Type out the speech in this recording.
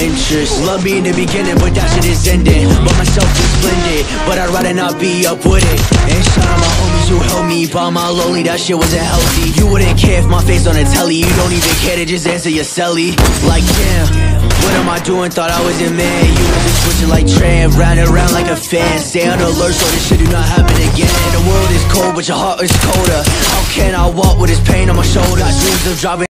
interest Love me in the beginning, but that shit is ending. But myself is blended. but I'd rather not be up with it And shout out my homies who helped me By my lonely, that shit wasn't healthy. You wouldn't care if my face on the telly. You don't even care to just answer your celly. Like damn what am I doing? Thought I was a man. You was just switching like tram Round and round like a fan. Stay on alert so this shit do not happen again. The world is cold but your heart is colder. How can I walk with this pain on my shoulder? Dreams of driving